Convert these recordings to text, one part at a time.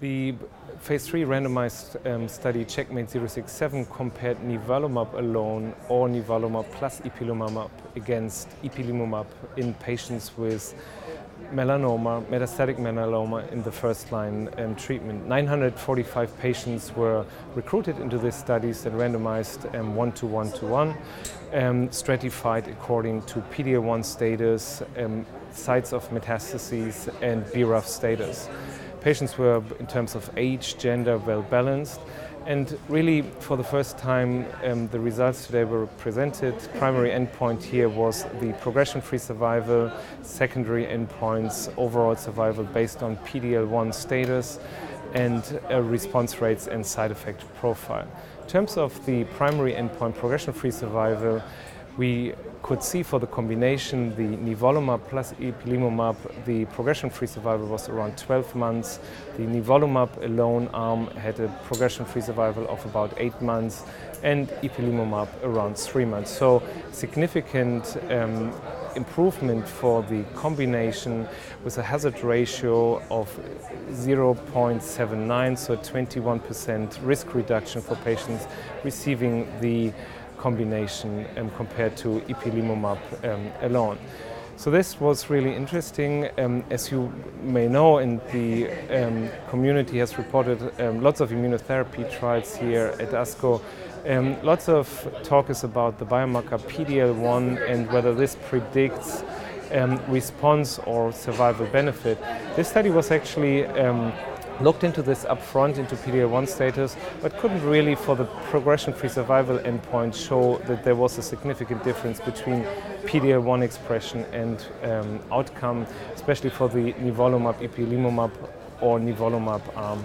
The phase 3 randomized um, study Checkmate 067 compared nivolumab alone or nivolumab plus ipilimumab against ipilimumab in patients with melanoma, metastatic melanoma in the first line um, treatment. 945 patients were recruited into these studies and randomized um, one to one to one, um, stratified according to PD-L1 status, um, sites of metastases and BRAF status. Patients were, in terms of age, gender, well balanced. And really, for the first time, um, the results today were presented. Primary endpoint here was the progression-free survival, secondary endpoints, overall survival based on PD-L1 status, and uh, response rates and side effect profile. In terms of the primary endpoint, progression-free survival, we could see for the combination, the nivolumab plus ipilimumab, the progression-free survival was around 12 months. The nivolumab alone arm had a progression-free survival of about 8 months and ipilimumab around 3 months. So significant um, improvement for the combination with a hazard ratio of 0.79, so 21% risk reduction for patients receiving the combination um, compared to ipilimumab um, alone. So this was really interesting. Um, as you may know, and the um, community has reported um, lots of immunotherapy trials here at ASCO. Um, lots of talk is about the biomarker PD-L1 and whether this predicts um, response or survival benefit. This study was actually looked into this upfront into PD-L1 status, but couldn't really, for the progression-free survival endpoint, show that there was a significant difference between PD-L1 expression and um, outcome, especially for the nivolumab, ipilimumab, or nivolumab arm. Um,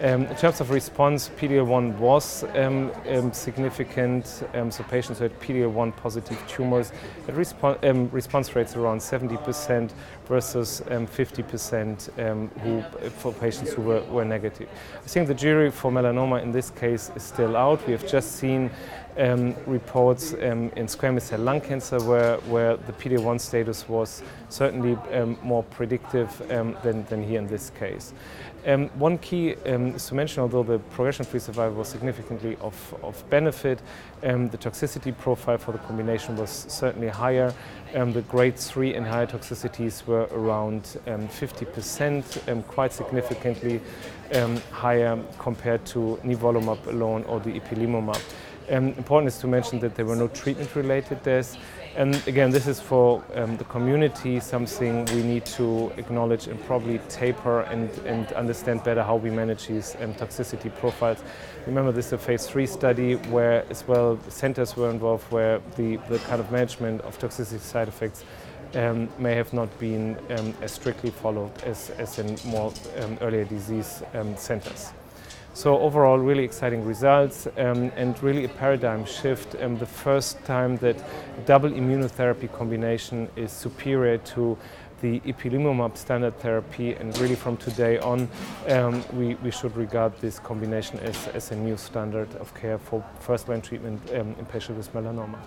in terms of response, PD-L1 was um, um, significant. Um, so patients who had PD-L1 positive tumors had respo um, response rates around 70% versus 50% um, who, for patients who were, were, negative. I think the jury for melanoma in this case is still out. We have just seen reports in squamous cell lung cancer where, where the PD-L1 status was certainly more predictive than, than here in this case. one key is to mention, although the progression-free survival was significantly of, of benefit, um, the toxicity profile for the combination was certainly higher. Um, the grade 3 and higher toxicities were around 50%, um, um, quite significantly um, higher compared to nivolumab alone or the ipilimumab. Um, important is to mention that there were no treatment-related deaths. And again, this is for um, the community something we need to acknowledge and probably taper and, and understand better how we manage these um, toxicity profiles. Remember, this is a phase three study where as well centers were involved where the, the kind of management of toxicity side effects um, may have not been um, as strictly followed as, as in more um, earlier disease um, centers. So overall, really exciting results um, and really a paradigm shift. Um, the first time that double immunotherapy combination is superior to the ipilimumab standard therapy and really from today on um, we, we should regard this combination as, as a new standard of care for first-line treatment um, in patients with melanoma.